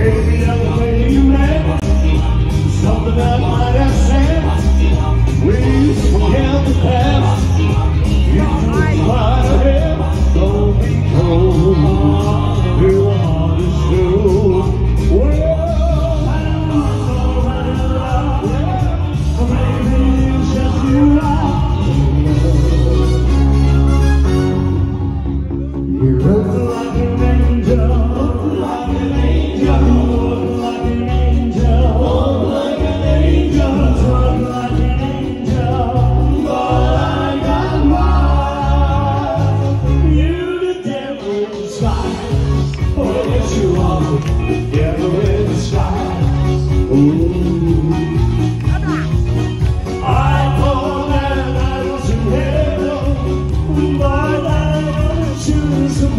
Baby,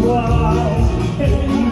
wise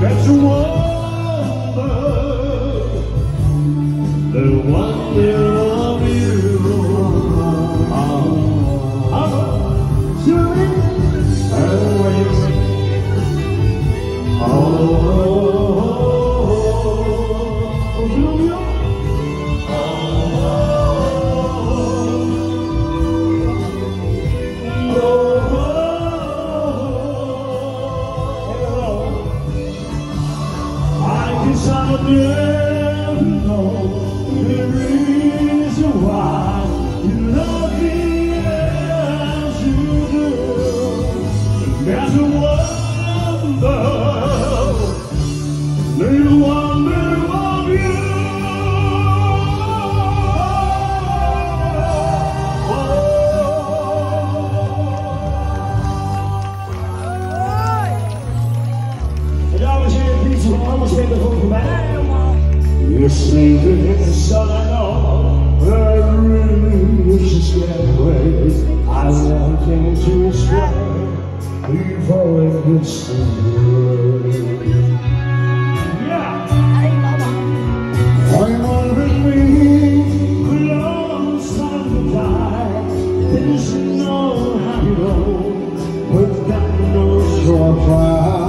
That's a wonder, the wonder. Son, I know that reasons get away. I want to stay before it gets too late. I'm wondering me belongs time to die. There's no happy road, but God knows to pride.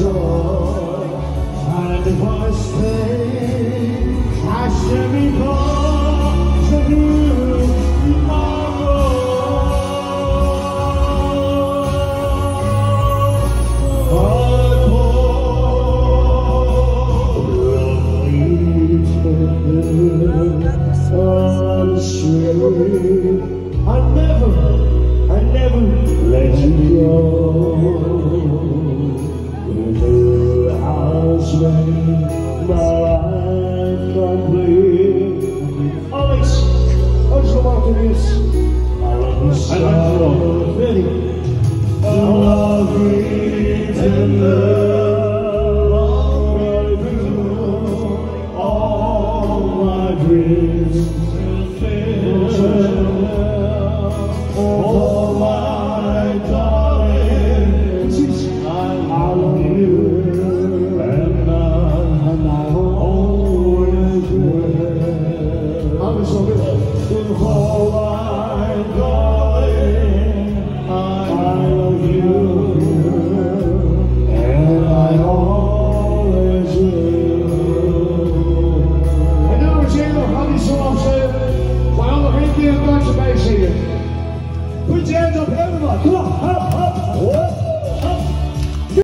door and was there I should be born trembler. Always, hoje não volto you. I love you so very. I love you tender.